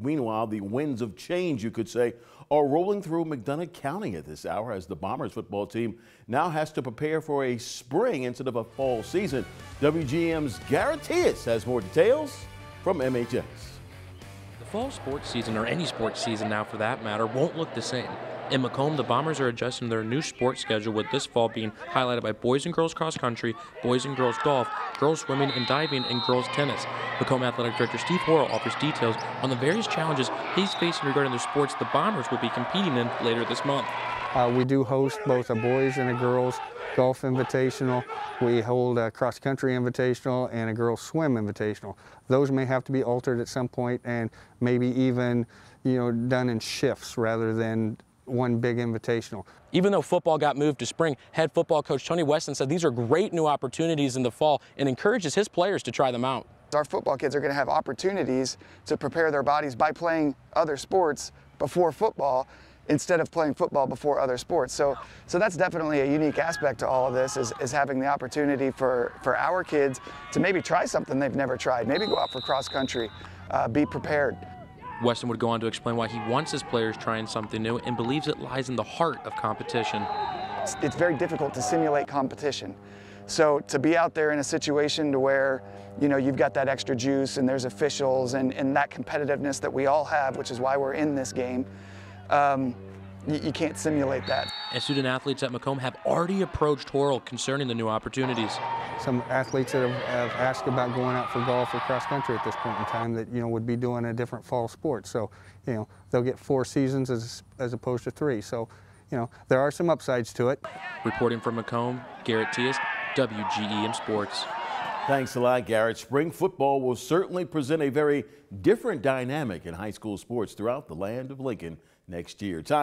Meanwhile, the winds of change, you could say, are rolling through McDonough County at this hour as the Bombers football team now has to prepare for a spring instead of a fall season. WGEM's Garrett has more details from MHS. The fall sports season, or any sports season now for that matter, won't look the same. In Macomb, the Bombers are adjusting their new sports schedule with this fall being highlighted by boys and girls cross country, boys and girls golf, girls swimming and diving, and girls tennis. Macomb Athletic Director Steve Horrell offers details on the various challenges he's facing regarding the sports the Bombers will be competing in later this month. Uh, we do host both a boys and a girls golf invitational. We hold a cross country invitational and a girls swim invitational. Those may have to be altered at some point and maybe even, you know, done in shifts rather than one big invitational. Even though football got moved to spring, head football coach Tony Weston said these are great new opportunities in the fall and encourages his players to try them out. Our football kids are going to have opportunities to prepare their bodies by playing other sports before football instead of playing football before other sports. So, so that's definitely a unique aspect to all of this is, is having the opportunity for, for our kids to maybe try something they've never tried, maybe go out for cross country, uh, be prepared. Weston would go on to explain why he wants his players trying something new and believes it lies in the heart of competition. It's, it's very difficult to simulate competition. So to be out there in a situation to where, you know, you've got that extra juice and there's officials and, and that competitiveness that we all have, which is why we're in this game, um, you, you, can't simulate that. And student athletes at Macomb have already approached Horrell concerning the new opportunities. Some athletes that have, have, asked about going out for golf or cross country at this point in time that you know would be doing a different fall sport. So you know they'll get four seasons as as opposed to three. So you know there are some upsides to it. Reporting from Macomb, Garrett Tias, WGEM Sports. Thanks a lot, Garrett. Spring football will certainly present a very different dynamic in high school sports throughout the land of Lincoln next year. Time